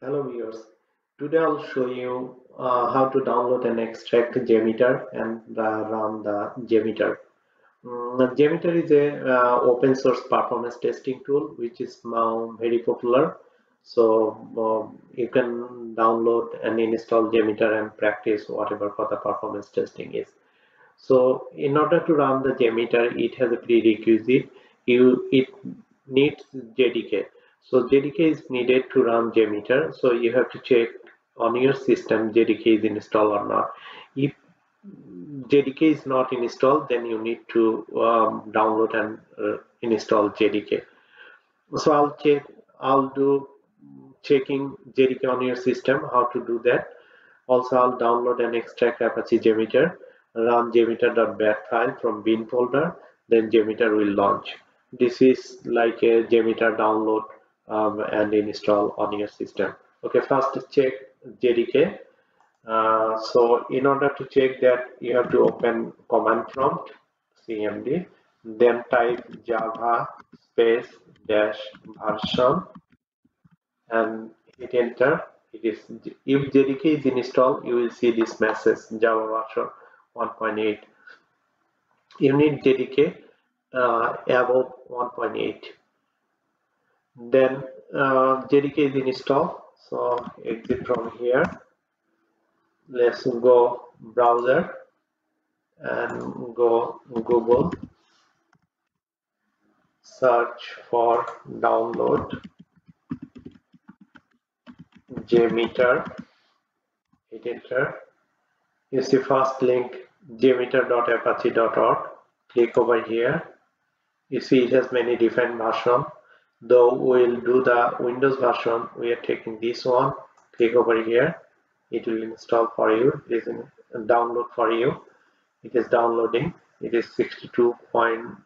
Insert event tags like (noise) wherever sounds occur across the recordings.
Hello viewers, today I'll show you uh, how to download and extract JMeter and uh, run the JMeter. Um, JMeter is a uh, open source performance testing tool which is now very popular. So um, you can download and install JMeter and practice whatever for the performance testing is. So in order to run the JMeter, it has a prerequisite. You it needs JDK so JDK is needed to run JMeter. So you have to check on your system JDK is installed or not. If JDK is not installed, then you need to um, download and uh, install JDK. So I'll check, I'll do checking JDK on your system, how to do that. Also, I'll download and extract Apache JMeter, run jmeter.bat file from bin folder, then JMeter will launch. This is like a JMeter download um, and install on your system. Okay first check jdk uh, so in order to check that you have to open command prompt cmd then type java space dash version and hit enter. It is if jdk is installed you will see this message java version 1.8 you need jdk uh, above 1.8 then uh, JDK is installed so exit from here. Let's go browser and go Google. Search for download jmeter hit enter. You see first link jmeter.apache.org click over here. You see it has many different versions though we'll do the windows version we are taking this one. Click over here. It will install for you. It is in download for you. It is downloading. It is 62.3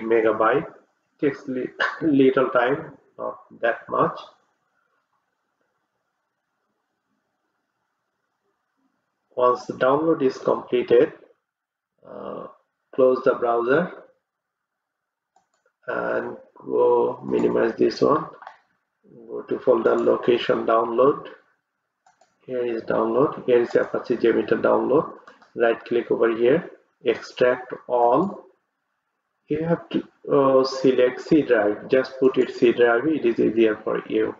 megabyte. It takes li (laughs) little time not that much. Once the download is completed uh, close the browser and go minimize this one. Go to folder location download. Here is download. Here is apache jmeter download. Right click over here. Extract all. You have to uh, select c drive. Just put it c drive. It is easier for you.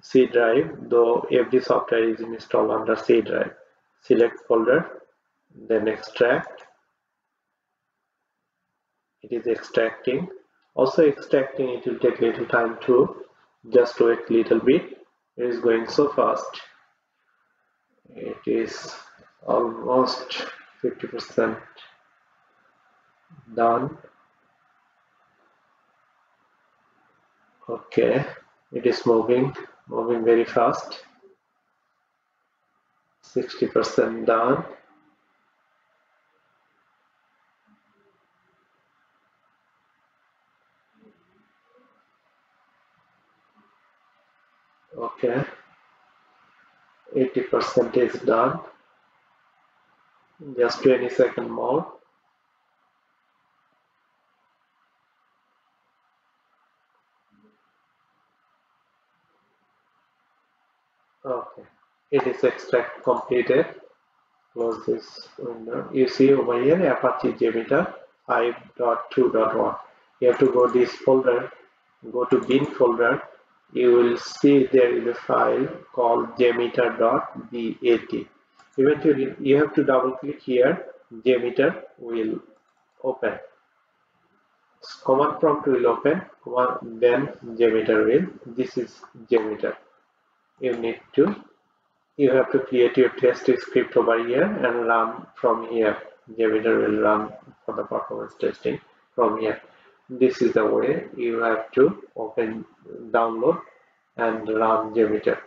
C drive though every software is installed under c drive. Select folder then extract. It is extracting also extracting it will take little time too just wait little bit. It is going so fast. It is almost 50% done. Okay it is moving moving very fast. 60% done okay. 80 percent is done. Just 20 second more. Okay. It is extract completed. Close this window. You see over here apache jmeter 5.2.1 you have to go this folder go to bin folder you will see there is a file called jmeter.bat eventually you have to double click here. Jmeter will open. Command prompt will open. Then jmeter will. This is jmeter you need to you have to create your test script over here and run from here. Jmeter will run for the performance testing from here this is the way you have to open download and run jmeter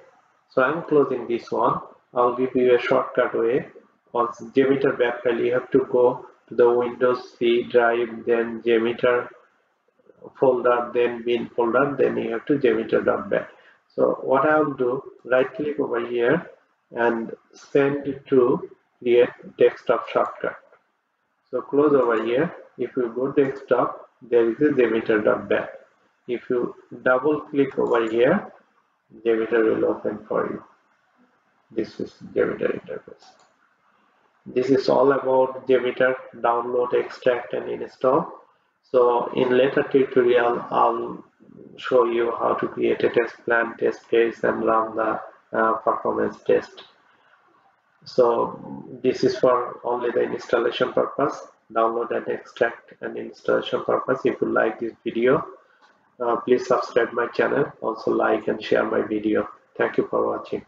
so i'm closing this one. I'll give you a shortcut way. Once jmeter bat file you have to go to the windows c drive then jmeter folder then bin folder then you have to jmeter.bat so what i'll do right click over here and send to create desktop shortcut. So close over here. If you go desktop there is a jmeter.bat if you double click over here JMeter will open for you. This is JMeter interface. This is all about JMeter download extract and install. So in later tutorial I'll show you how to create a test plan test case and run the uh, performance test. So this is for only the installation purpose download and extract and installation purpose. If you like this video uh, please subscribe my channel. Also like and share my video. Thank you for watching